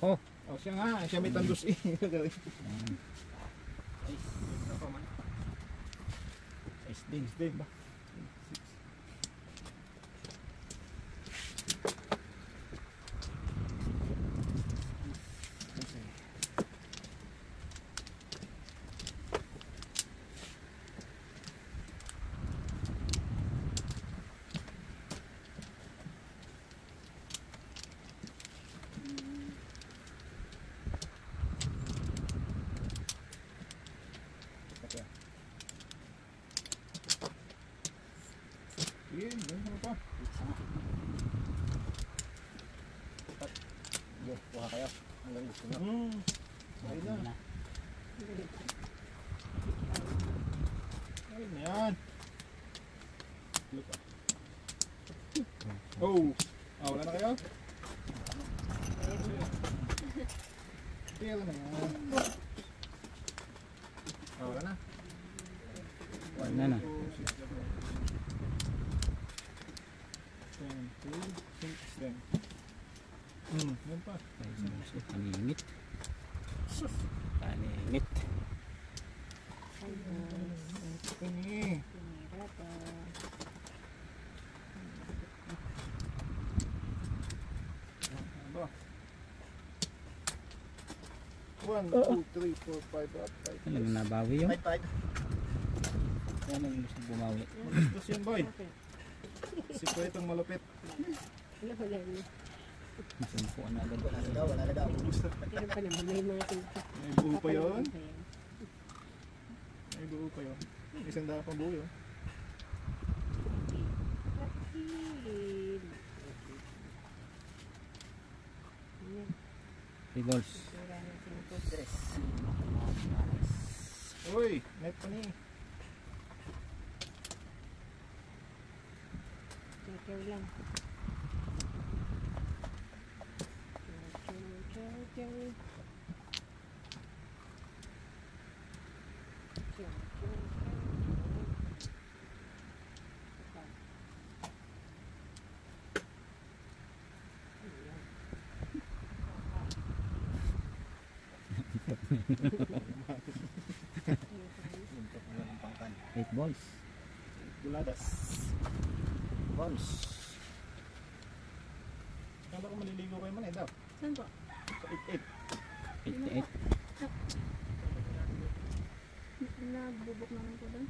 Ako. Oh, siya nga, siya may tandos eh. Ayan. Ano pa man? Size din. Six din ba? Yun, yun, ano pa? Yo, kuha kayo. Hanggang gusto nyo. Hmm. Ayun na. na. Ayun na yan. Look ah. Oh! Ah, wala na kayo? Kaya na yan. Ah, wala na. Wala na. Ten, two, six, ten. Hmm, yun pa. Paningit. Paningit. Ini. Ano? One, two, three, four, five, up, five. Talagang nabawi yun. Five, five. Yan ang gusto bumawi. Gusto yan, boy. Si Kuya itong malupit. Masumpuan na agad. Wala na daw, wala na daw. Pero pa naman, may mga tingko. May buo pa yun. May buo pa yun. Isang daan pa buo yun. Yes. Uy, net pa ni. Chow lang. Chow, chow, chow. Chow, chow, Buntot mo ng pangkan. Eight balls. Guladas. Bones. Kala ko maliligo kayo man eh daw. Saan po? Sa 8-8. Eight to eight. Nagbubok naman po doon.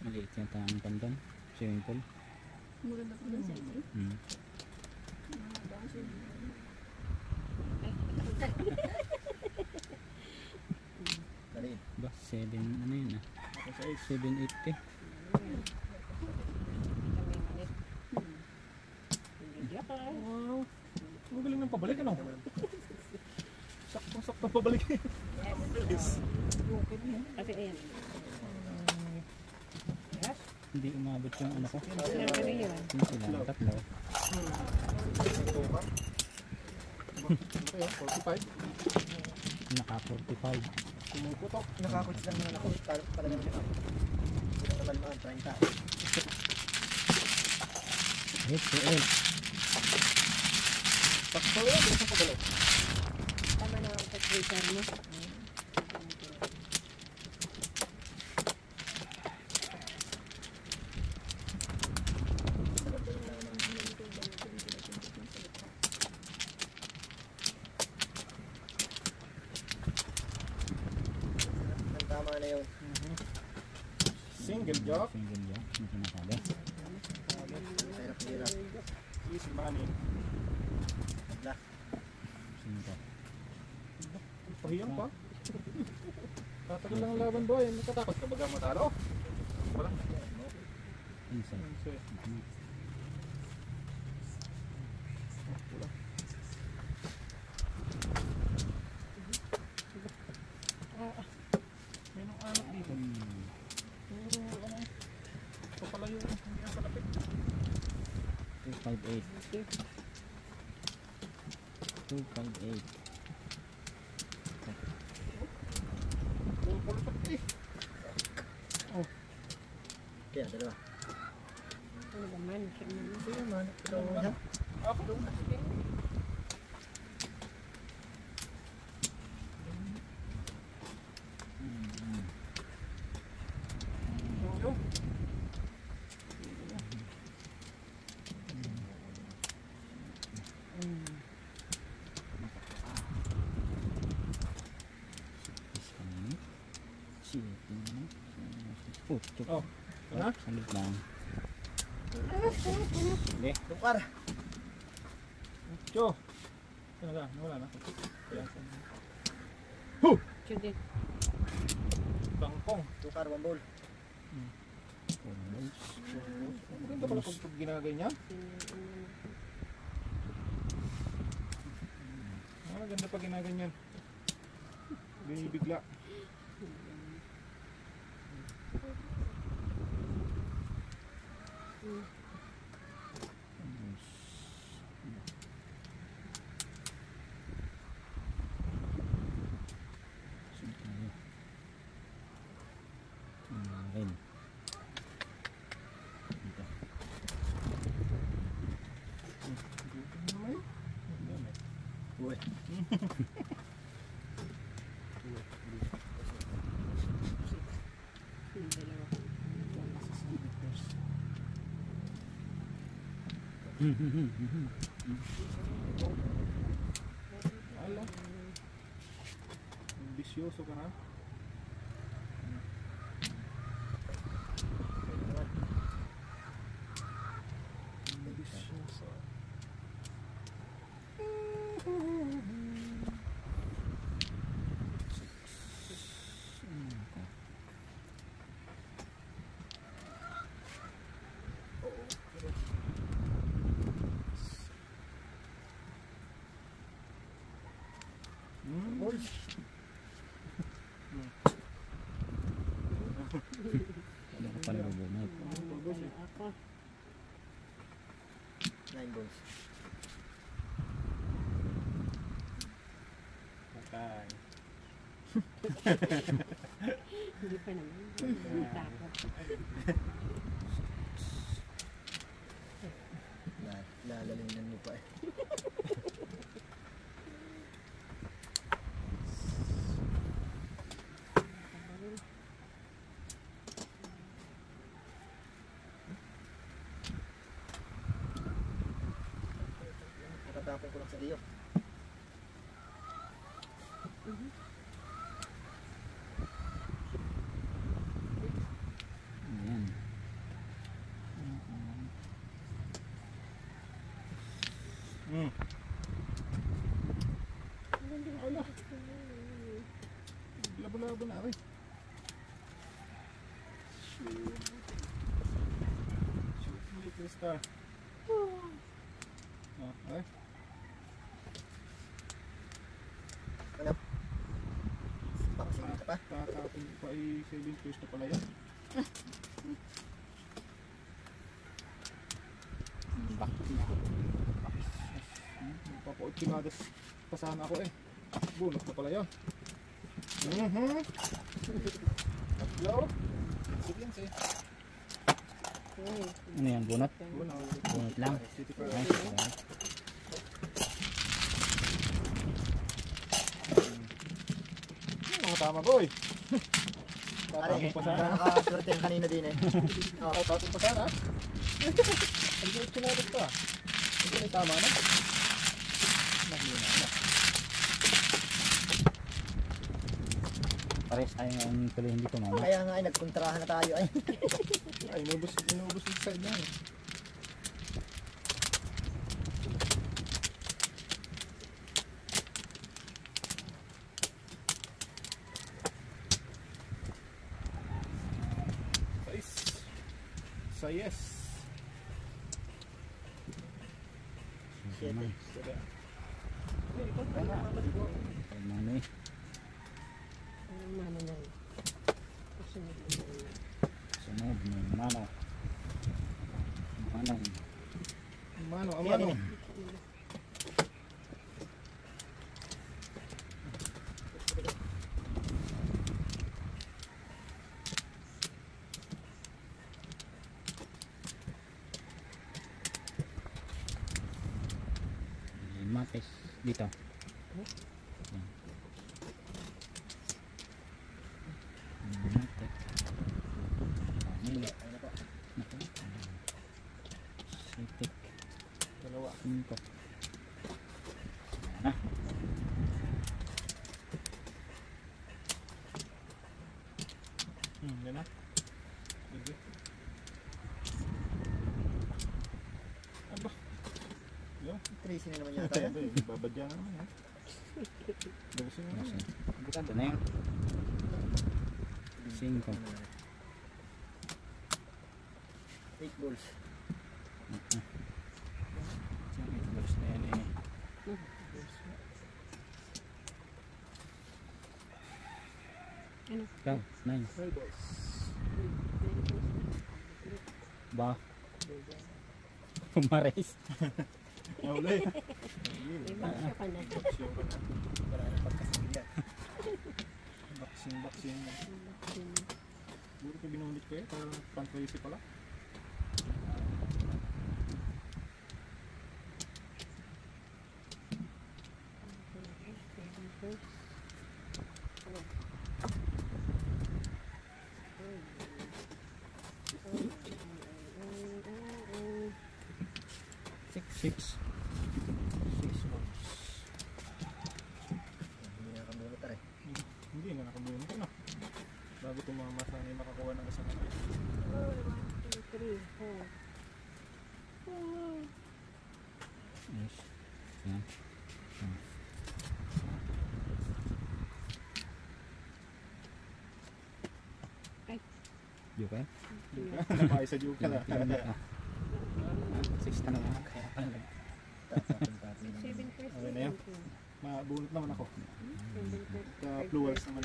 Maliit yung tangang pandan. Swimming pool. Maganda po doon sa inyo. Hmm. Dali. Ba, seven, ano yun ah? Ako sa 8. Seven eighty. Wow. Ang galing ng pabalik ano? Saktong-saktong pabalik. Bilis. Kasi ayan. Hindi umabot yung ano ko. Yung sila, tatlo. Ito kaya? 45? Naka 45. Kumukutok. Nakakuts lang naman ako. Talaga naman mga 30. Eight to eight. Sakto yun. Bilis ang pabalik. Tama na ang pag-return mo. Ang tama na yun. Single job. Single job. Yung sinasabi. Hirap hirap. Easy money. Wala. Cinco. Pahiyang pa. Tatagal lang ang laban boy. Natatakot ka baga matalo. Wala. Inside. Kasi, Mhm. wala. Ah, may nung anak dito. Hmm. Pero ano, ito pala yung hindi ang kalapit. Two five eight. Two five eight. Puro pulupot eh. Kaya, dalawa. Ano naman? Siya naman. Ito naman. Ito naman. Ako doon. Yo. Is kami. Sipin mo. Oh, ha? Saglit lang. Hindi. Tukar. Yo. Ano ka? Wala na. Din. Bangkong. Tukar. Oh, nice. Maganda pala pag ginaganyan. Ah, maganda pag ginaganyan. Binibigla. Saan Hola. Vicioso canal. Ano ko pala bubunot? Ako. Nine balls. Okay. Hindi pa naman. Hindi takot. Na, lalalinan mo pa eh. Nakatapon ko lang sa iyo. Ayan. Hmm. Ala. Labo-labo na rin. Shoot. Shoot, little star. Oh, ay. Pakasingin ka pa. Tatapon pa ay 7 years na pala yan. Back. Magpapa-ultimadas pa sana ako eh. Bunot na pala yan. Mhm. Sige yan, sige. Uy, Ano yan? Bunot? Bunot. Lang. Hmm, Mga tama boy. Pare, Tatapon pa sana. nakakaswerte yan kanina din eh. Oh, tatapon pa sana. Ang ultimadas pa. Hindi na tama na. Nahina na. Pares tayo ngayon tuloy hindi tumama. Kaya nga ay nagkontrahan na tayo ay. Ay, inubos, inubos yung side na eh. Naman. Sada. Ano eh. ano mano na yun. Kasunod na yun. Sunod ng mano. Manong. Mano, Yan, amano. yan. kamatis. Dito. Yan. Kamatis. Ano Ayun na po. Naku. Sitik. Dalawa. Singko. Ayan na. Hmm, yan na. Sige. Aba. Yo. Na ba eh. Babadya na naman yan. Bagusin na naman. Ito na yun. Singko. Eight balls. Tapos na yan eh. Ano? Ikaw, nine. Five balls. Ba? Pumares. Nauli. Baksa ka na. Boxing ka na. Wala na pagkasigilan. Boxing, boxing. Buti ka binulit ko eh. Para pang Tracy pala. Six. Six balls. Hindi na kami ulit eh. Hindi na nakabunod ko na. Bago tumama sana yung makakuha ng isang ano. Yes. Yan. Yan. Yung kayo? Napakay sa na. Ah, Six na naman. Kaya namin. Seven first. Okay na yun. Mabunot naman ako. Sa pluwals naman.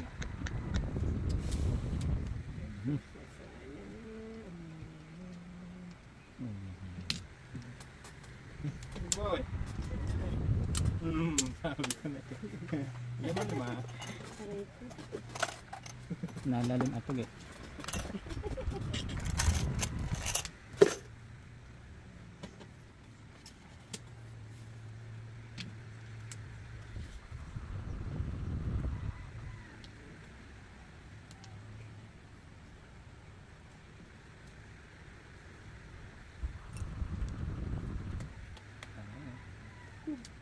Boy! Hmm, sabi ko na. Lima lima. Nalalim atog eh.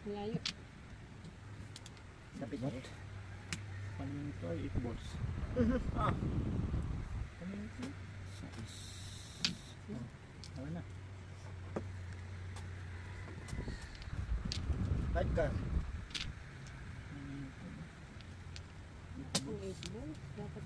Layo. What? eh. Kanina ito ay 8 balls. Ah! Kanina ito? Sais. Tama na. Five ka. Ang eight balls. Dapat.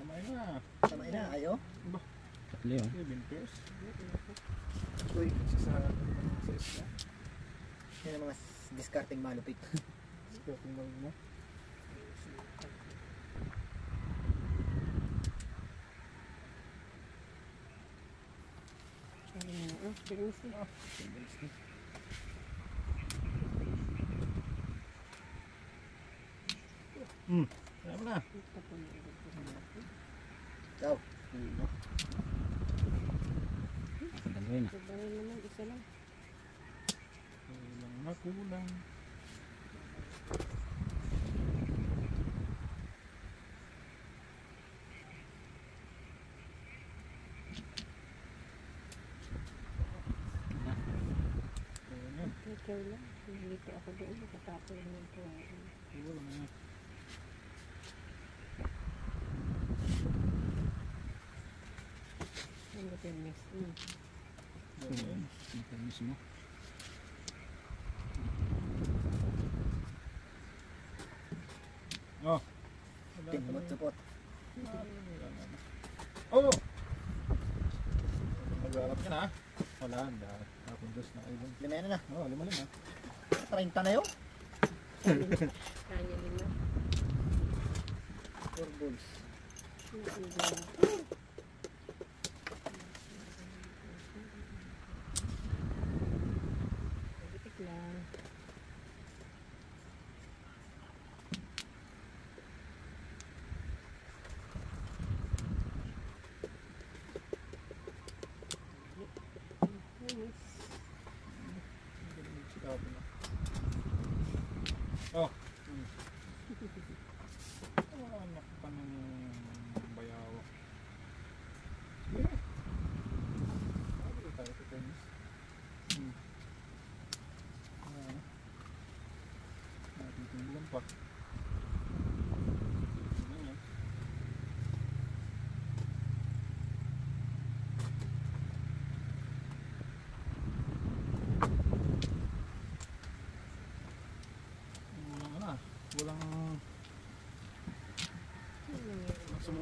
Tama na. Tama na, ayo. Tatlo yun. 7 pairs. Uy, Isa sa sa isa. yan ang mga discarding malupit. Mo. Oh, bilis na. Hmm. Tama na. Agad ko. Yun ah. Sabahin naman, isa lang. Kulang na kulang. Ikaw lang. Nalito ako doon. Nakatapon naman po. Kulang na. Next? Hmm. Ayan. Ito mismo. Oh. Wala Tin, na. supot-supot. Oh! Nag-aalap ka na. Wala, dahil. Tapos dos na kayo. Lima yan na. Oh, lima lima. 30 na yun. Kanya lima. Four balls. Ba yun?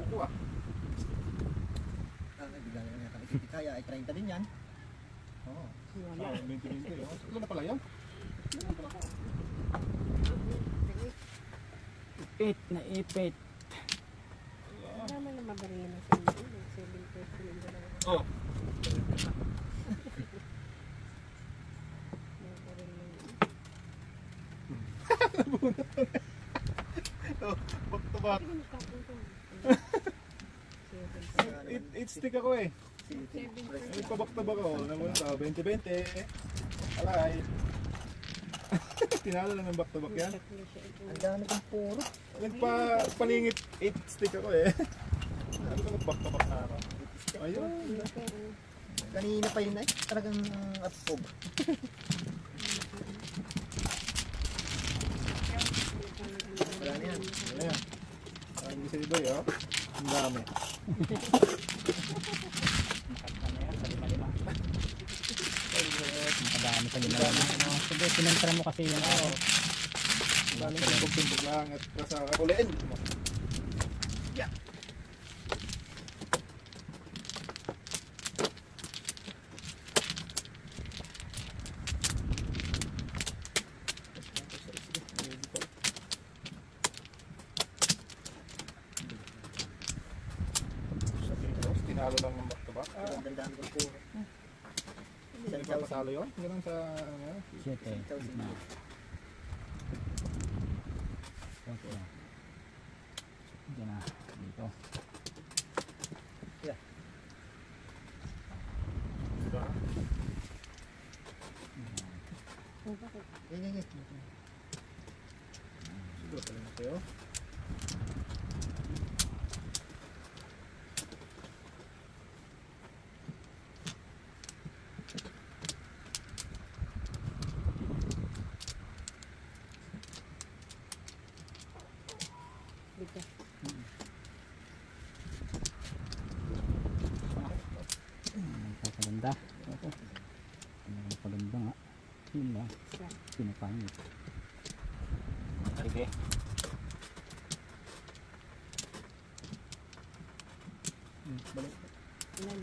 Ko ah. Ah, bigla na yata. Kaya ay 30 din yan. Oo. Ah, 20-20. oh. Ito na pala yan. Ipit na ipit. Wala man na mabaringan ng sindi. Seven pesos yung dalawa. Oh. Mabaril lang yun. Oh, back to back. Hindi magkapon to. Seven It, it stick ako eh. Ako. Naman ka, 20-20. Alay. Tinalo lang ng back to back yan. Ang dami kong puro. Nagpa paningit 8 stick ako eh. Ano ka back to back na ako? Ayun. Kanina pa yun ay. Talagang absob. Wala na yan. Ayan. Ang isa iba oh. Ang dami. Nakadami sa lima lang. Sige, pinantra mo kasi yung ano. Ang daming tumbog-tumbog lang at kasama uliin. Tinalo lang ng back to back. Ang dami kong puro. Saan ka pasalo yun? Ganun sa ano? Siyete. Na. Okay. Diyan na. Dito. Diba? Oh, bakit? Yan, yan, yan. Siguro pala na kayo. Dito. Nagpapaganda. Ako. Nagpapaganda nga. Yun lang. Pinapangit. Sige. Balik. Ilan?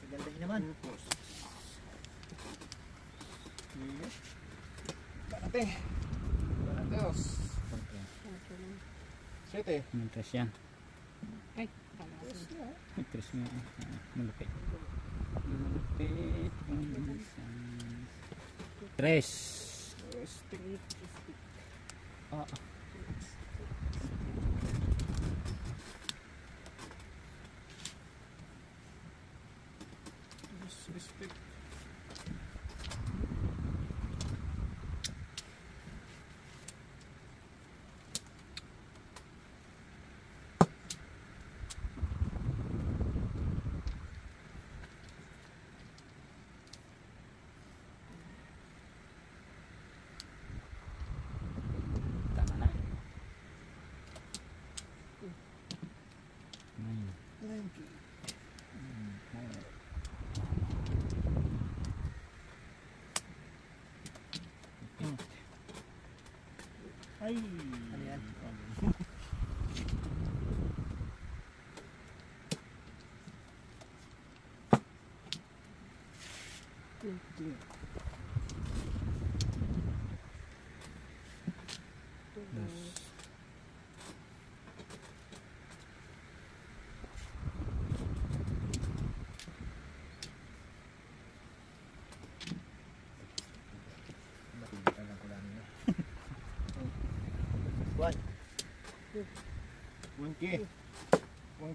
Maganda yun naman. Okay. Kaso lang. Sete. Tres yan? Ay, kalasin. Tres nga. ah, Malupit. Tres. Ah. Stick. Tama na. Nine. Ay. Ano yan? Nakikita One ki. One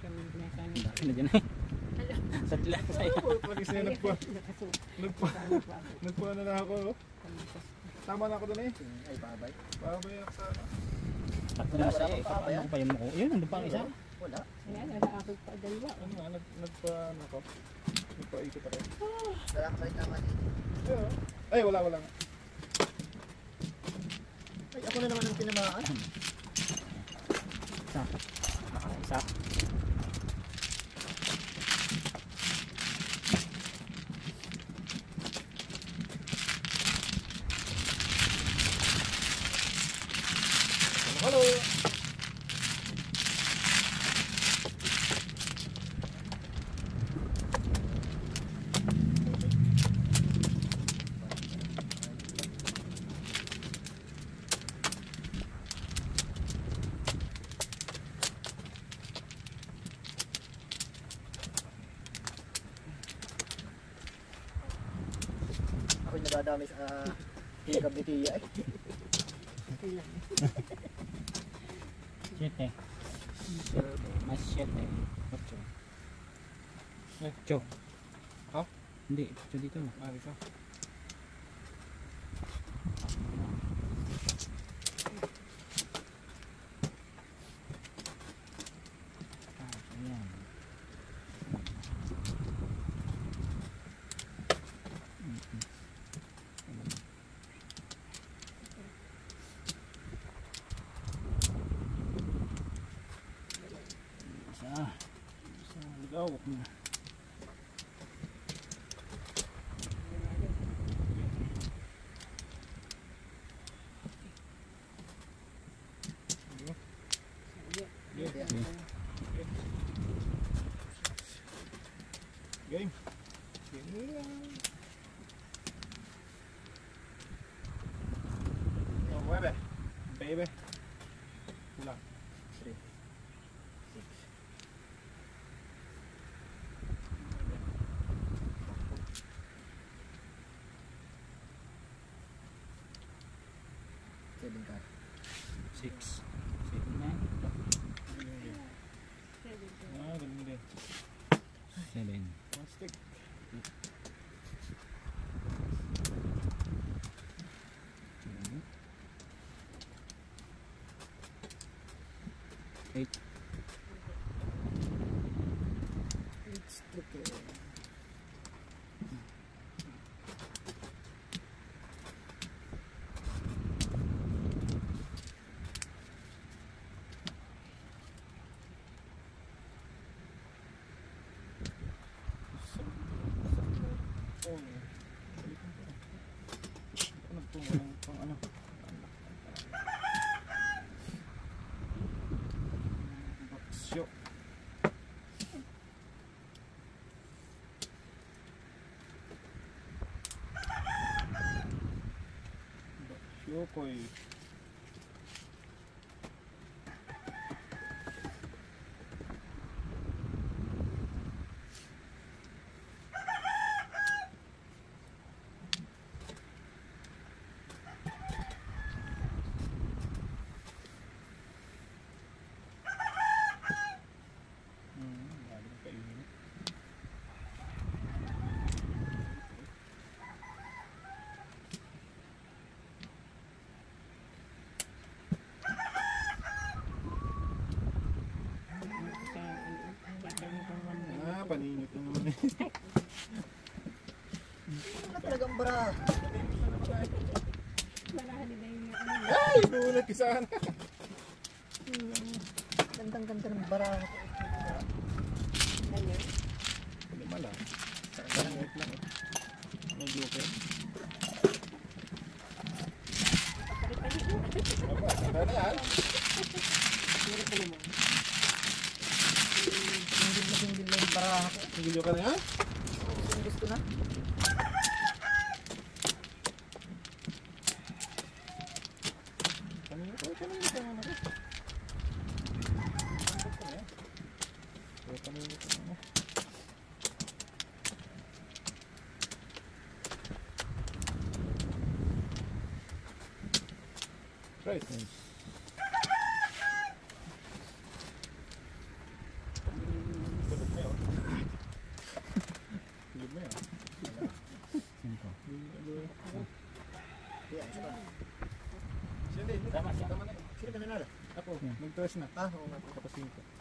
Dami na dyan eh. Oh, pag isa nagpa, nagpa, nagpa na lang ako. Tama na ako doon eh. Ay, babay. Babay ako sa ano. Eh. Ano pa yung mukha? Yun, nandun pa ang isa. Wala. Ayan, nag-aakot pa dalawa. Ano nga, nag, nagpa, ano ako. Nagpaikot ako. Rin tama dito. Ay, wala, wala. Ay, ako na naman ang tinamaan. Isa. Isa. Hello! Ako'y nadadami sa uh, Kabitiya eh. Ilan. Shit eh. Mas shit eh. Ocho. Ocho. Ha? Hindi, ocho dito. Ah, dito. Ah, ayan. Isa. Isa. Ligaw. Yeah. Okay. Game. Game lang. Oh, nueve. Baby. Kulang. Three. Six. Seven ka. Six. Seven na. Ah, ganun din. Seven. One stick. Two. Eight. It's tricky. Oh. Pang ano. Paninit na naman eh. Wala talagang bra. Marahali na yung ano. Ay, bulat ka sana. Gandang ganda ng bara. Ano? Lima lang. Paninit lang eh. Medyo okay. Stress na. Ah, oo nga. Kapasingko.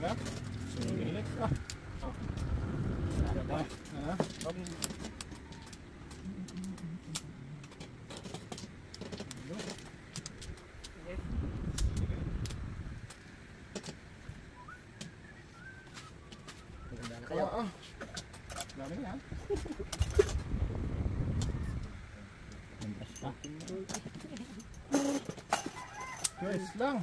Agak? Sumilip. Ah. Ah. Ah. kayo. Oo. Dami na yan. Guys lang.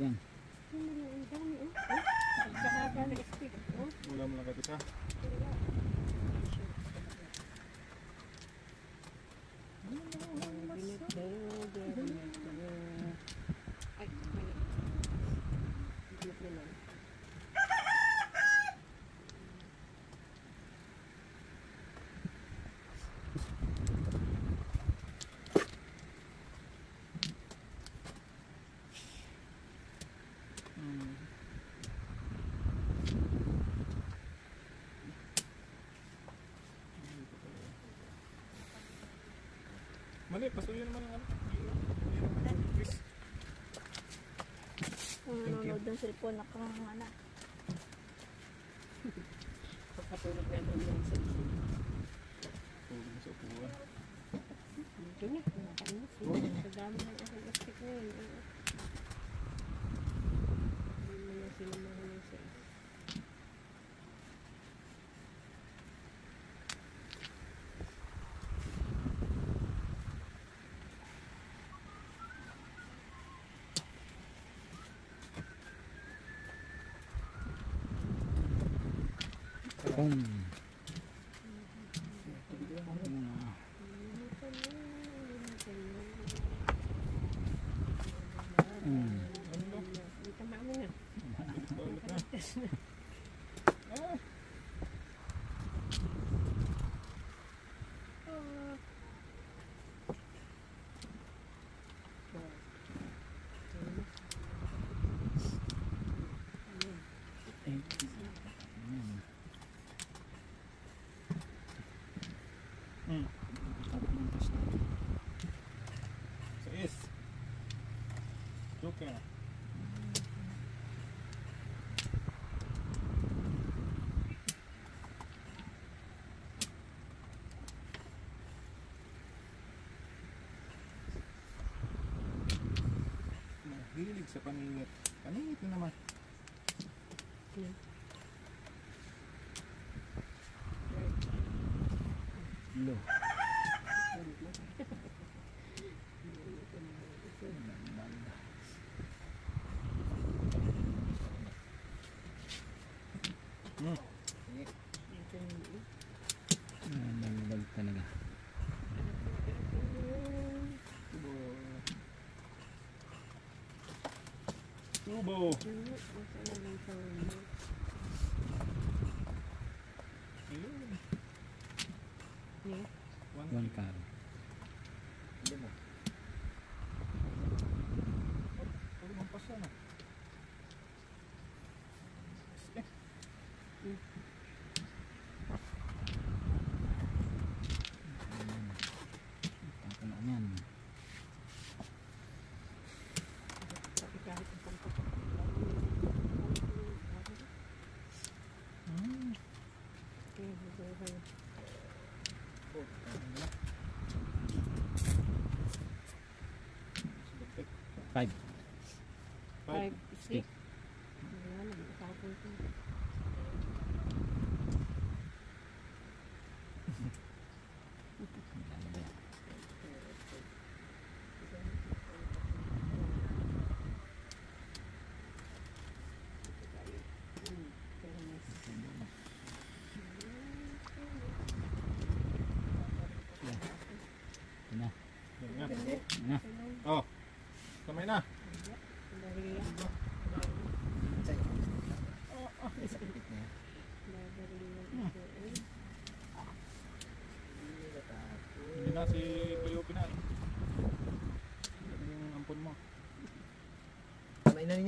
Yeah. Mali, pasuyo naman ang ano. Kung nanonood ng cellphone, nakanganga na. Pagkatulog na ito yung cellphone. Tulog sa upuan. Ito niya, kumakain. Sa dami na Boom. Kaya na. Hilig sa paningit. Paningit na naman. Yeah. No. tubo. Ayun. One car. Hindi mo.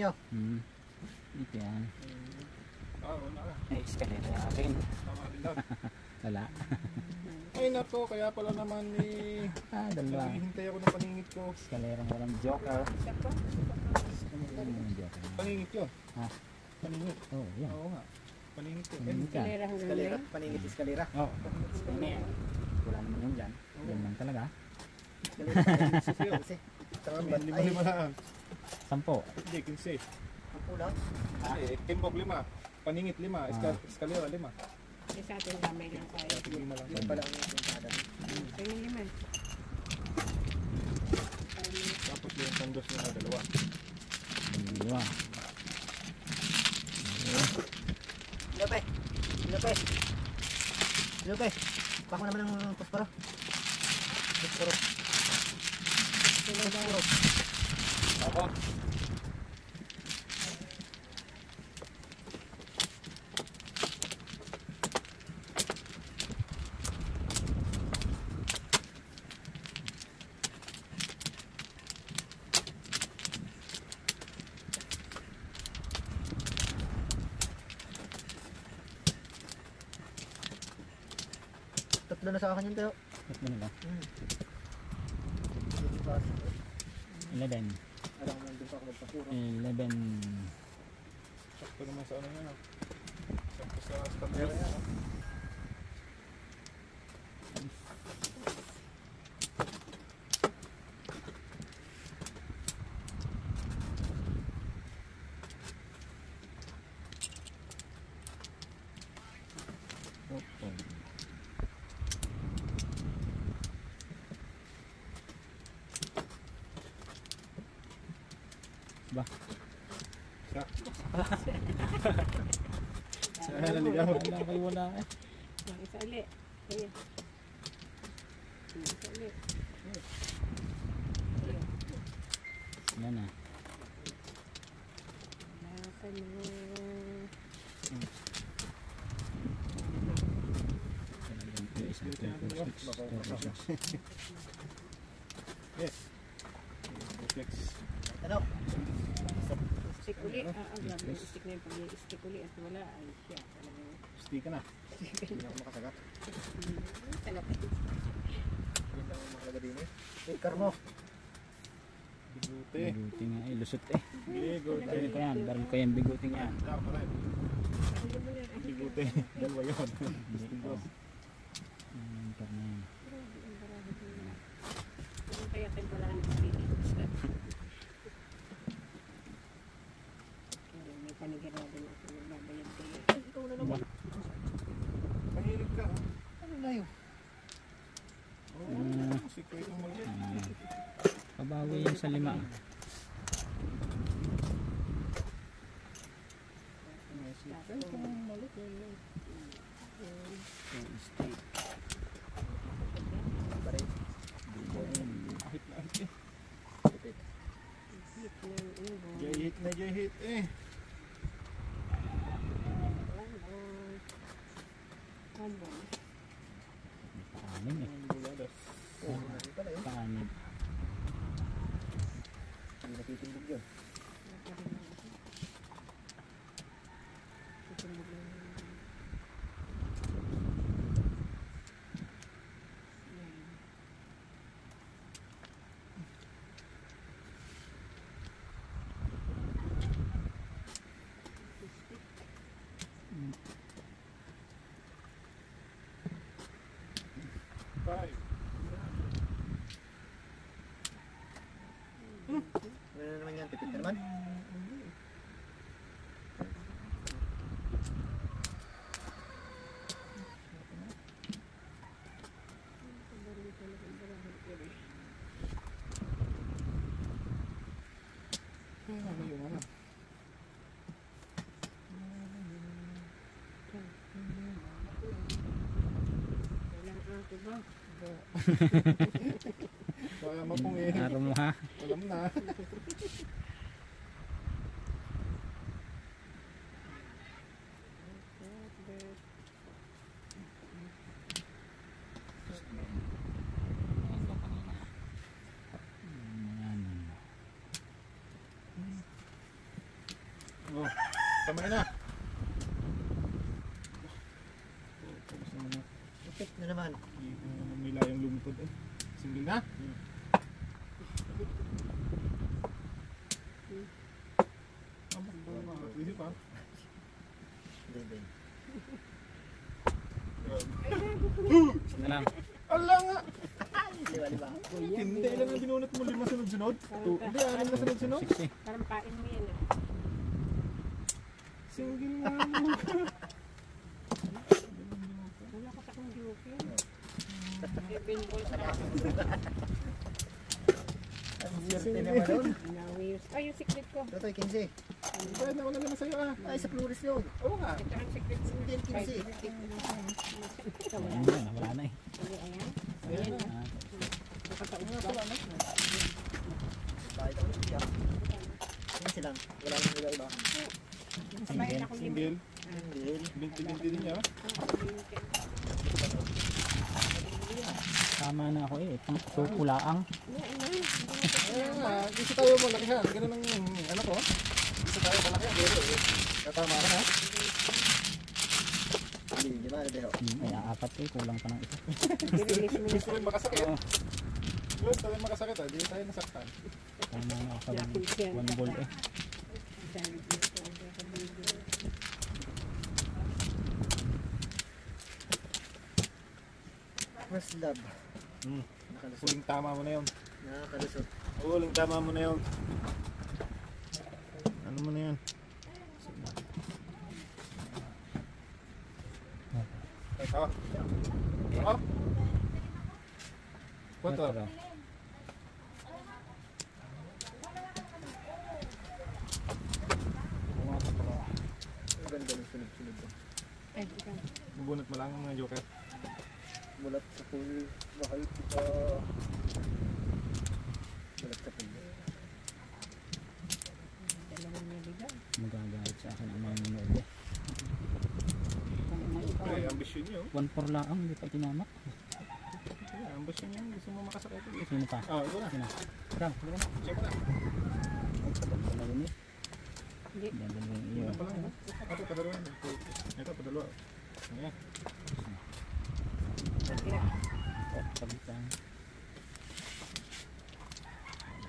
Ninyo. Hmm. Dito yan. Ah. Ay, escalator sa lang. Wala. Ay nako, kaya pala naman ni... Ah, dalawa. Naghihintay ako ng paningit ko. Escalator. Ano yung joker? Paningit yun. Ha? Paningit. Oh, yan. Oo nga. Paningit yun. Paningit hanggang Eskalera. ngayon. Paningit. Oh? Wala naman yung dyan. Yan lang talaga. Eskalera. Paningit sisiyo. Kasi. Tama ba? Ay, lang. Sampo. Hindi, 15. ang pulang. Hindi, timbok lima. Paningit lima. Eska, eskalera lima. Eh, sa atin damay lang tayo. Dapat lima lang. Yun pala ang puntada. Kaya naman. Tapos yung sandos nila dalawa. Dalawa. Lope. Lope. Lope. Bako naman ng posporo. Posporo. Posporo. Ako. Tatlo na sa akin yun tayo. Ba't Sana naligaw. Nakaliwala ka. Isa ulit. Ayan. Isa ulit. Yan na. Wala ka na. Isang 2, 6, 2, 6, 2, 6. Uli. Ah, ah, grabe stick na yung pag-stick uli at wala. Ay, siya. Talagang Stick ka na. Hindi ako makasagat. talapit. Yun lang ang mahalaga din eh. Sticker mo. Biguti. Biguti nga eh. Lusot eh. Biguti. Baril ko yan. Baril ko yan. Saka pala. Biguti. Dalawa yun. Hindi ko. Ang karna yan. Kaya tayo wala ng pagiging. Hindi, may panigurado na ako nagbabayad kayo. Ikaw na naman. Mahilig ka. Ano na yun? Oo. Si Kuya itong maliit. Ah. Pabawi yan sa lima. Ay, itong maliit. Pare. Hit na hit eh. Hit eh. One ball. One ball. Anim eh. Bugadas. Oo, hindi natitimbog yun. Five. Ano na naman yan? Tipid na naman. Ano yung ano? Walang ato ba? Baka mapungi. Araw mo ha. Alam na. Ayan. Oh, kamay na. Oh, tapos naman na. Tipid na naman. Uh, may layang lumipad eh. Single na? Aba, aba, pwede pa. Hindi, hindi. Isa na lang. Ala nga! Di ba, di ba? Hindi lang ang binunot mo lima sunod-sunod. Two. Hindi, anim na sunod-sunod. Six eh. Parang pain mo yan ah. Single nga. Wala ka sa kong joke na naman doon. Nawis. Ay, yung secret ko. Ito, 15. Pwede na wala naman sa'yo ah. Ay, sa Flores yun. Oo nga. Ito ang secret. Hindi, 15. Ito, wala. Na, wala na eh. Ayan. Ayan. Ah, Nakataon ba? Bakit ako? Yan silang. Wala nang iba iba. Sabayan Single. Hindi. Binti-binti din niya. Tama na ako eh. Pang sukulaang. Gusto tayo malakihan. Ganun ang ano ko. Gusto tayo malakihan. Pero eh. Katama ka na. Hindi? Di ba? Hmm, Ay, apat eh. Kulang pa ng isa. Na Gusto rin makasakit. Gusto rin makasakit ah. Di tayo nasaktan. Tama na ako sa one ball eh. First love. Hmm. Nakalusot. Huling tama mo na yun. Nakakalusot. Huling tama mo na yun. Ano mo na yun? Ikaw. Ikaw. Quatro. Quatro. Ganda ng sunod-sunod ko. Ay, ikaw. Bunot mo lang mga joker. Bulat sa pool. Mahal kita. Bulat sa pool. Magagalit sa akin ang mga nanood eh. Ano. Ay, ambisyon niyo. One for lang, hindi pa tinamak. Ay, ambisyon niyo. Gusto mo makasakit. eh. Sino pa? Ah, ito na. Sino? Ram, sino na? Check mo na. Ay, sabag pa na rin eh. Hindi. Yan din yung iyo. Ito pa. Ito, padalawa. Ito, padalawa. Ayan. Kaya, Oh, sabag pa.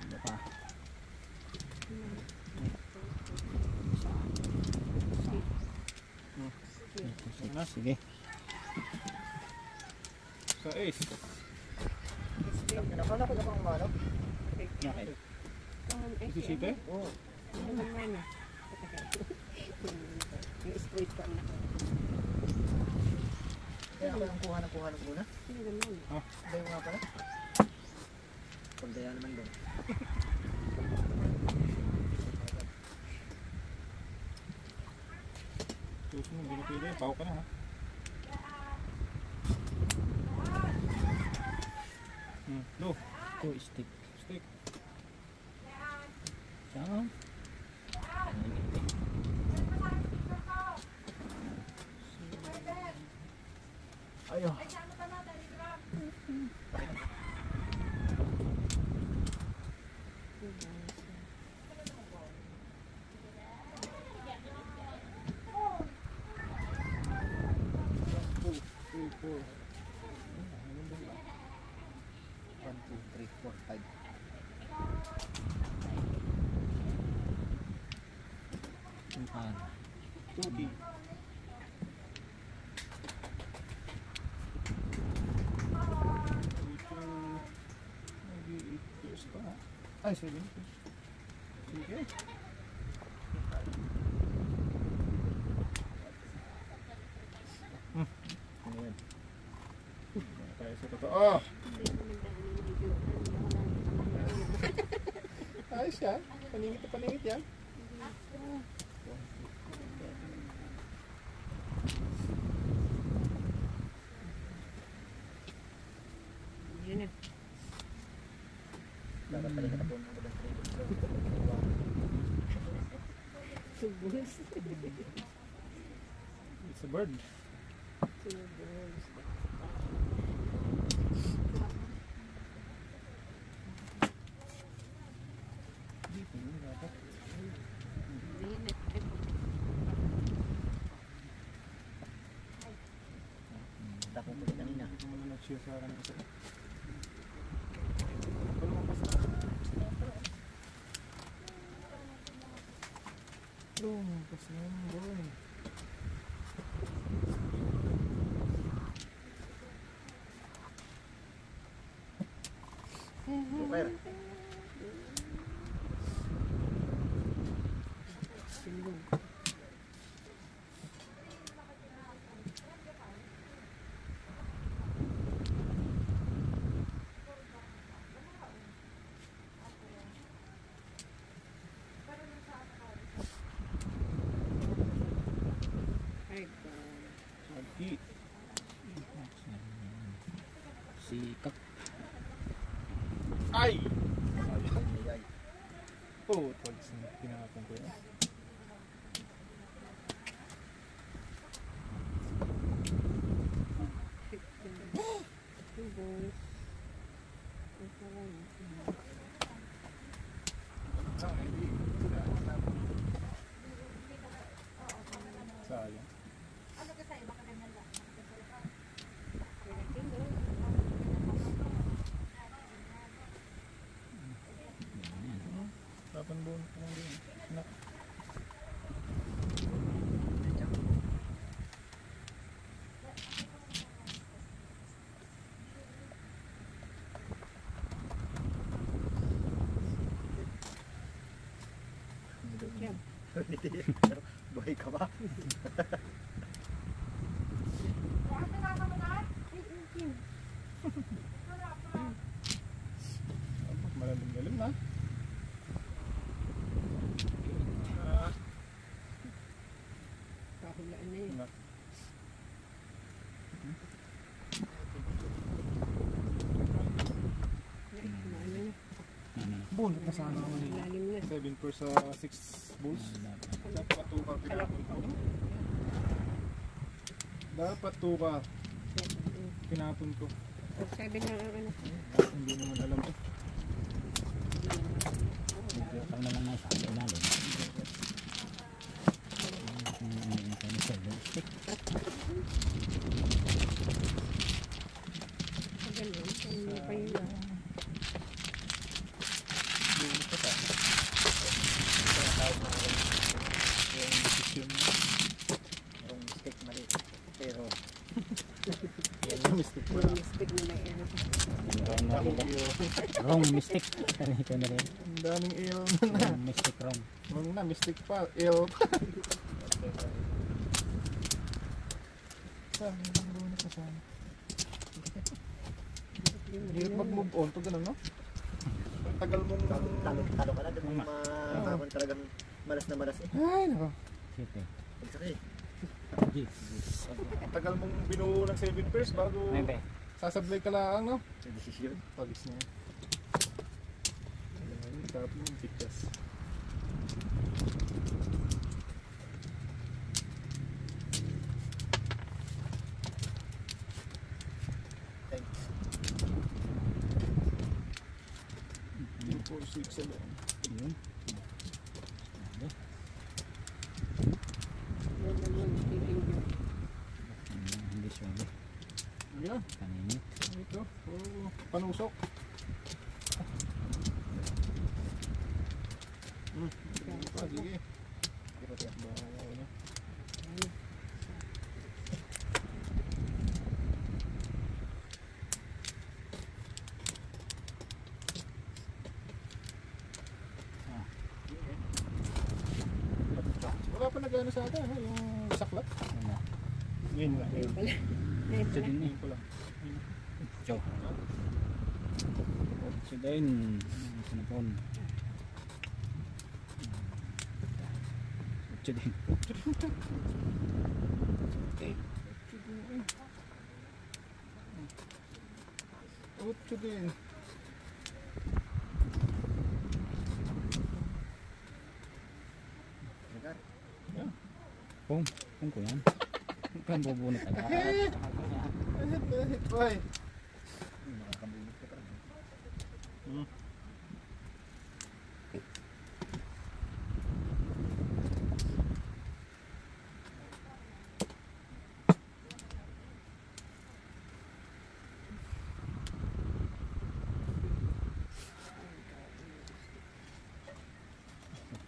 Ano pa? Ano? Sige. Sa ace. Nakala ko na pang umano. Okay. ang eh, Isisite? Oo. ano naman ah. Yung straight ko ang naka. Kaya ako kuha ng kuha ng una. Sino naman? Dahil nga pala. Pagdaya naman doon. Hindi na pwede. Pao ka na ha. Hmm. No. Two stick. Stick. Ciao. Ayaw. Two, three, four. One, two, three, four, five. Years pa. Ay, years. Sige. Hmm. Ano yan? Tayo sa totoo. Ayos yan. Paningit na paningit yan. Yun na. Dapat talaga na po ng magandang trade. Subos. It's a bird. Subos. Dito yun dapat. Tapos ko kanina. Nag-share sa akin kasi. Lumpas na yung boy. Super. Sikat. Ay! Ay, ay. Oh, twags na. Pinakapon ko yan. subos. Ah, hindi. Sayang. Tapan buong ko lang din. Na. Pero buhay ka ba? Malalim-lalim na. Ah, Kahulaan na yun. na. Ano na. Ano na. Na sana na. 7 per sa 6 bulls. Dapat tukar pinapon ko. Dapat tukar pinapon ko. Or seven na ang ano. Hindi naman alam ko. Computer na lang na sa ilalim. Ano yung international stick? Sa ganun. Ano pa yun? Bunot pa tayo. Yung decision mo. Yung stick mali. Pero Yan yung mistake mo. Mga mistake na may error. Wrong na rin. Wrong mistake. Ito na rin. Ang daming ill na. Wrong mistake wrong. Wrong na, mistake pa. Ill. Saan? Bunot na sana. Hirap mag-move on to ganun, no? Tagal mong... talo, talo, talo ka na. Doon mo makakaman talagang malas na malas eh. Ay, nako. Pagsakay. Jeez. Ang tagal mong binuo ng 7 pairs bago sasablay ka lang, no? May desisyon. Pagis na yan. Ayan, Tapos yung pictures. Thanks. 6, 7. Yun. Grabe. Yan naman, titingin. Ano, Hindi swabe. Ayan. Kaninit. Ito. Oh, panusok. Hmm. Ah, sige. Bawa na. Sa atin, ha? yung saklat. Ano? Ngayon lang. Ngayon. Ngayon Ito pala. din eh. Ngayon ko lang. Ito. Ito din. Sinapon. Ito din. Ocho din. Pong ko yan. Kang bubunot agad. Ahit! Ahit, boy. Hmm.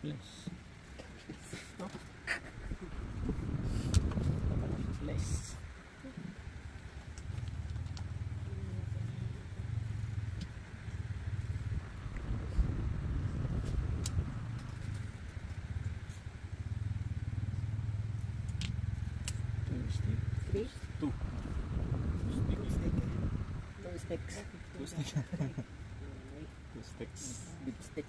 Bless. Bless. Tuesday. Three. Two. Two sticks. Two sticks. Two sticks. Big stick.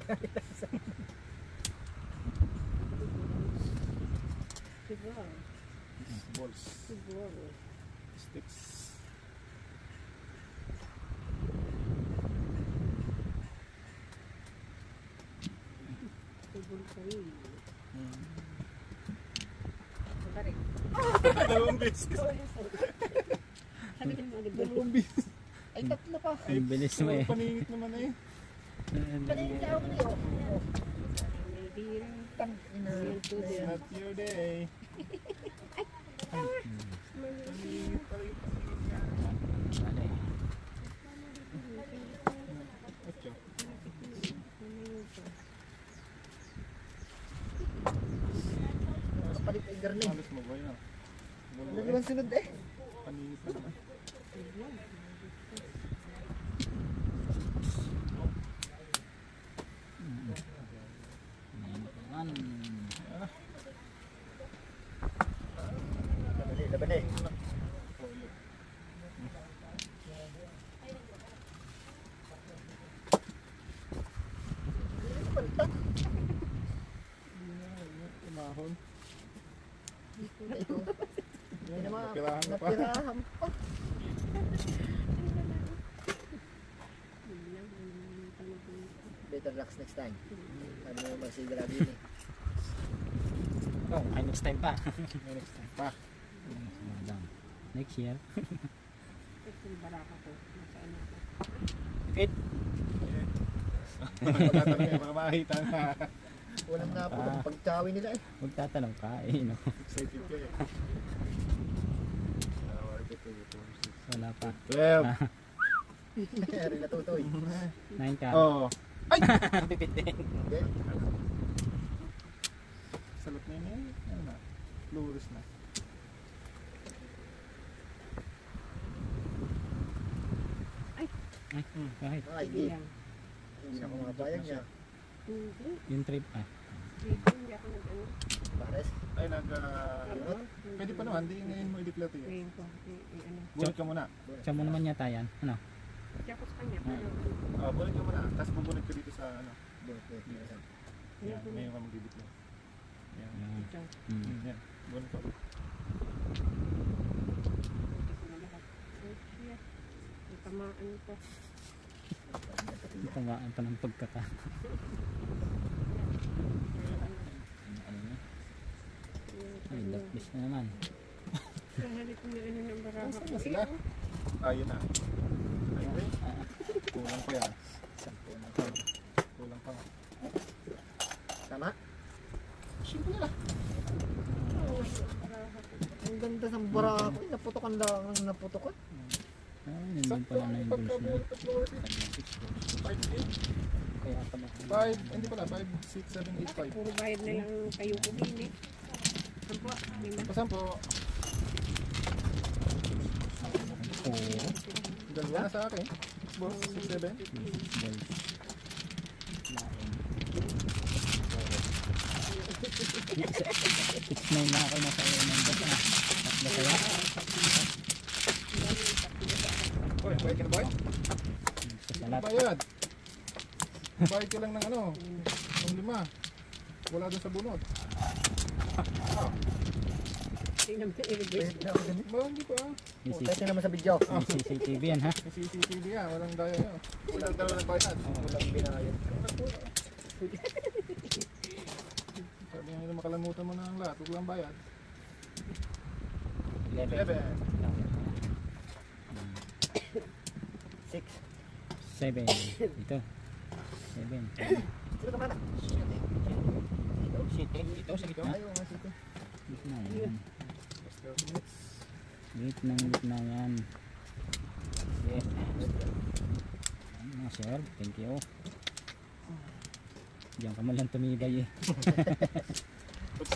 Balls. Sticks. Hmm. Dalawang beses. Dalawang beses. Ang bilis mo eh. Paningit naman eh. Kanina ako na yun. May beer. Tang ina. Yan to din. Not your day. Paningit pala yung paningit niya. Alay. Ocho. Kapalit ay garling. Halos mo ba yun? Ano naman sunod eh? Paningit naman. Naman. Laban eh, laban eh. Ito. Yan, napirahan na pa. Napirahan pa. Better relax next time. Ano mo magsigara din eh. Oh, ay next time pa. May next time pa. Next year. Ito yung baraka ko. Nasa ano ko. It. Makakita na. Walang nga po. Ah. Pagkawi nila eh. Magtatanong ka eh. No? Eh. Wala pa. Twelve. Rin natutoy. Nine ka. Oh. Pipit din. Hindi. Salot na yun eh. Ano na? Flores na. Ay, kahit. Ay, hindi. Hindi na ako makapayag niya. Yung trip ah. Hindi ako nag-ano. Pares. Ay, nag... ah, Ano? pwede pa naman, di ngayon mo i-declare yun. Ngayon ko. Ano. Bulit ka muna. Siya mo naman yata yan. Ano? Siya ko sa kanya. Ah. Oh, bulit ka muna. Tapos bubunod ka dito sa ano. Bulit eh. Yan, ngayon ka mag-declare. Yan. Yan. ito. Mm. Mm, Yan. Bunod ka. Oh, tamaan ko. Tamaan pa ng pagkaka. Ano na? Ay, dakbis na naman. Kahali ko na ano ng baraka Saan ko. na sila? Ah, yun na. Ay. Kulang pa yan. Kulang pa. Tama? Simple na. Ang ganda ng bara ko. Naputokan lang ang naputokan. Ah, nandun pala na yung balls na. pagkabuhat at lower tip. Kanya 6 balls. 5, 8, Kaya pala. 5, hindi pala, 5, 6, 7, 8, 5. Puro bayad na lang kayo kumili. Lima. Pasampo, Four. dalawa na sa akin. Boss, 6, 7. Six nine na ako nasa iyo ng bata. Tatlo kaya. Boy, bayad ka boy? Salat. Bayad. Bayad ka lang ng ano, ng lima. Wala doon sa bunot. Tingnan mo na ako ganit. Ba, hindi pa. ah. Oh, Testing naman sa video. CCTV yan ha. CCTV yan, walang daya yan. Walang dalawa ng bayad. Walang binayad. Sabi nga nila makalamutan mo na ang lahat, huwag bayad. 11. 11. Six. 7. Ito. 7. Sino ka mana? Shit. Ito sa gitna. Sito. Gitna yan. Just 30 minutes. Gitna gitna yan. Yes. Ano sir? Thank you. Diyan ka man lang tumibay eh.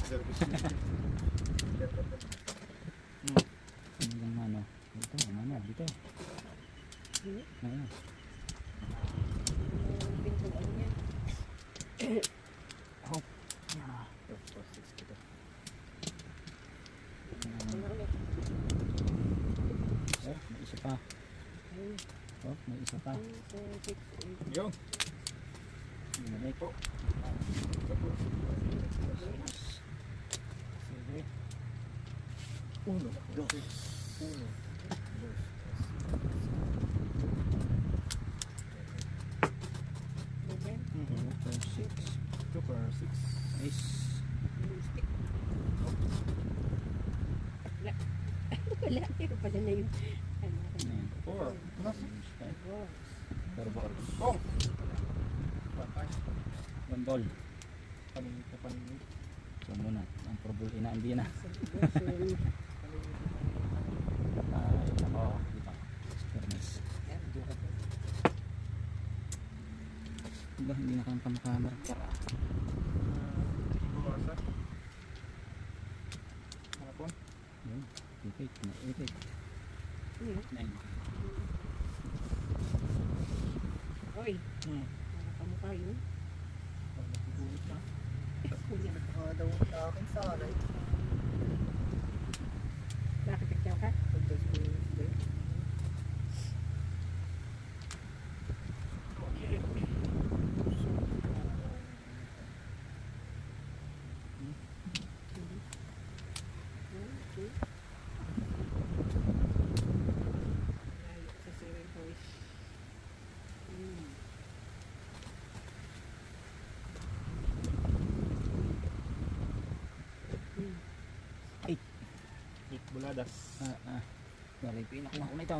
Service. Ano lang ano. Ito, ano, dito. Ano. Pintuan niya. Four, six, ito. ano. Oh, may isa pa. Oh, may isa pa. Yun. Bumalik. Sige. Uno, dos. Uno, dos, six. Two for six. Nice. Wala. Pero pala na yun. Ano, Nine. Four. Ano? Five. wow. Four balls. Kong! Patay. Ball. Paninit na paninit. So muna. Ang probul ina hindi na. Sa bosom. Ay, nako. Dito. Super nice. Diba, hindi na kang kamakamera. Bumasa. Hapon. Yun. Ipit. Ipit. Ano? Nine. Oy. Hmm. Kamukha yun. Nagugulit na. Kuya. Baka daw sa akin sana. eh. Bakit ikaw ka? Pagkas ko yun. Okay. Layo sa zero boys. Hmm. Hmm. Buladas. Ah, ah. Bali, pinakuha ko na ito.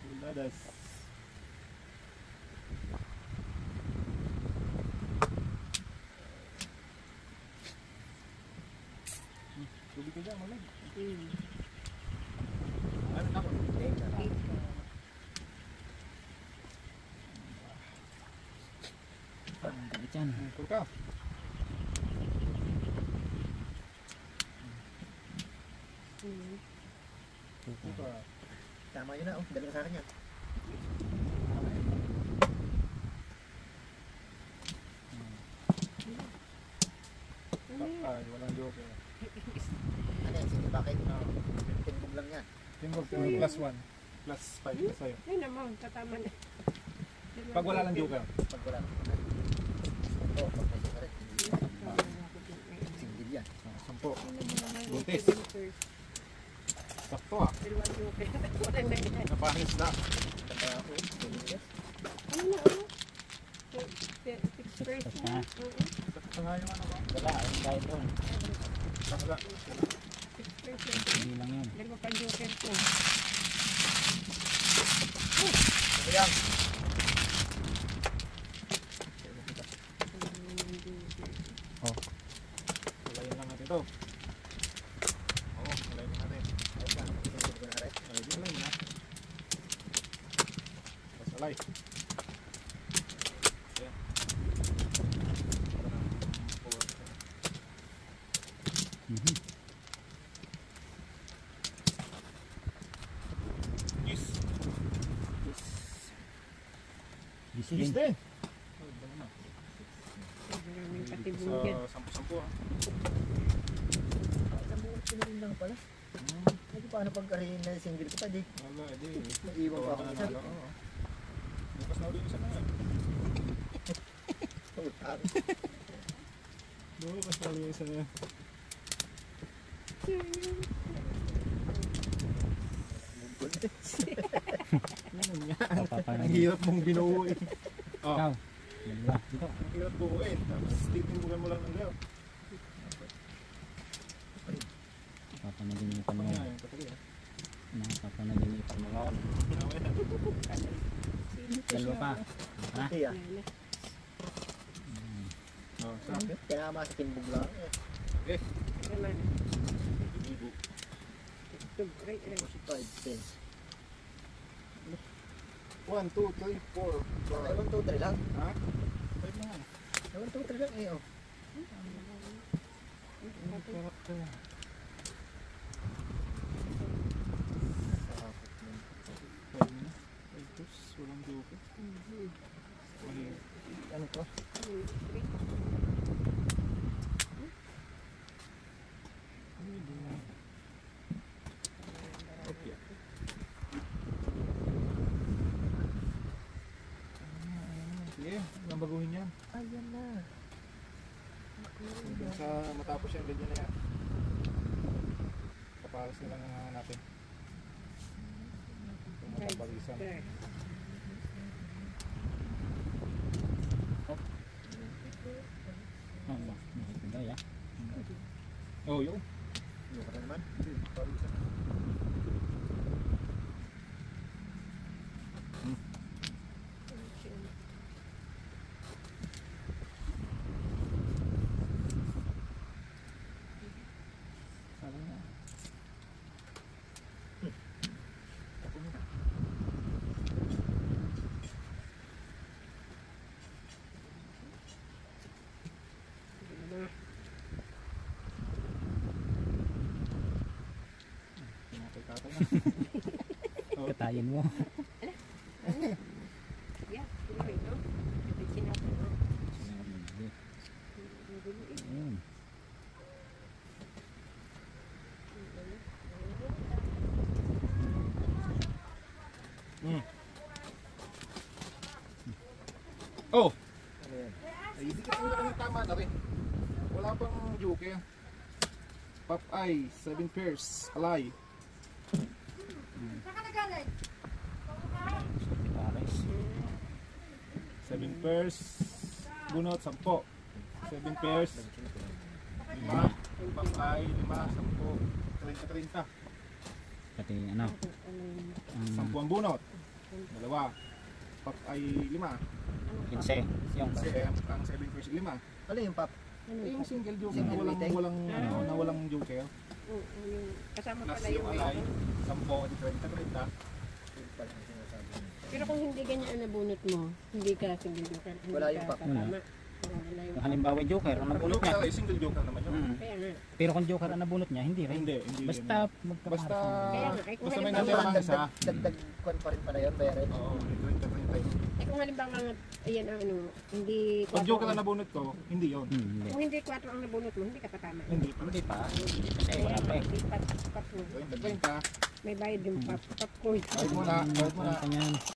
Buladas. Tubig ka dyan, malag. Hmm. Ano na ako? Eight. Ang galit yan. Puro ka. Tuka. Ito ah. Tama yun na. Oh. Dali ka sa akin yan. Ay, walang joker. Ano yan? Sige, bakit? Tingbog lang yan. Ko plus one. Plus five ka sa'yo. Yun naman, tatama na. Pag wala lang joker. Pag wala. Oh, joker. hindi yan. Yan. Sampo. Buntis. Sakto ah. Joker. Napahis na. Ano na, ano? Six first Tapos na. na. Oo, Sa nga yung ano ko. Wala, tayo doon. Wala. Hindi lang yun. Dalawa pa joker ko. Ayan. Oh, Kulayin lang natin ito. Oo, kulayin lang natin. Ayun na. Single ko na rin. Alay, di alay na. Tapos alay. Ayan. Para ng forward. mhm. Yes. This Yes din. din. Maraming Sa patibugan. sampu-sampu ah. Sa buong sinulin lang pala. Hmm. Paano pagkarihin na single ko pa, di. Wala, edi. Nag-iwan pa ako. Oo. Bukas na ulit isa na yan. Utang. Bukas na ulit isa na yan. Ano yan? Ang hirap mong. Oh, Ikaw. Dalawa. Dito. ang hirap buuin. Tapos titimbukan mo lang ng gayo. Papanaginipan mo. Papanaginipan mo. Dalawa pa. Ha? Ah. Oh, sa Tinama sa timbog lang. Eh, ibu. Ito, right. 5, 10. 1, 2, 3, 4, 5. 1, 2, 3 lang. Ha? 5 na yan. 1, 2, 3 lang eh. Oh. Ang sarap to. Five na. Five tos. Walang duko. Mahirap. Ano to? Okay. Sige, ang baguhin yan. Ayan na. Hanggang sa matapos yan, ganyan na yan. Kapalas na lang ang natin. Kung matapalisan. There. Oh, ba? Nakikigay ah. Oh, yun. Ano ka na naman? Palisan. Sana na. Pinatay tatay na. Katayin mo. Ayun. Mm. Oh! Ay, hindi ka talaga ng tama na rin. Wala pang joker. Pop eye, 7 pairs, alay. Pares. 7 pairs, bunot, 10. 7 pairs, 5, pop eye, 5, 10, 30, 30. Pati ano. Ang 10 ang bunot. Dalawa. Pop eye, 5. 15. Yung Kasi ang, ang 7 pairs, 5. Ano yung pop? Eh, yung single joker na walang, walang, ano, na walang joker. Oo, yung kasama Plus pala yung yung alay, ano. 10, 30, 30. Yung pala ang sinasabi mo. Pero kung hindi ganyan ang nabunot mo, hindi ka single joker. Hindi Wala ka yung tatama. Oo, wala yung halimbawa joker ang nabunot niya. Joker, eh, single joker naman yun. Mm. Kaya nga. Pero kung joker ang nabunot niya, hindi rin. Hindi, hindi. Basta magkapares. Basta, Kaya nga, kung basta may halimbawa- isa. Dagdag, dagdag kwan pa rin pala yun, bayaran. Oo, may 30, 30. Eh kung halimbawa, ayan ang ano, hindi Pag joker ang- na nabunot ko, hindi yun. Hmm, hindi. Kung hindi 4 ang nabunot mo, hindi ka patama. Hindi pa. Hindi pa. Kasi wala pa nga, eh. hindi pat, pat mo. 30, 30. May bayad yung pop, pop ko. Kahit muna, kahit muna. Pa?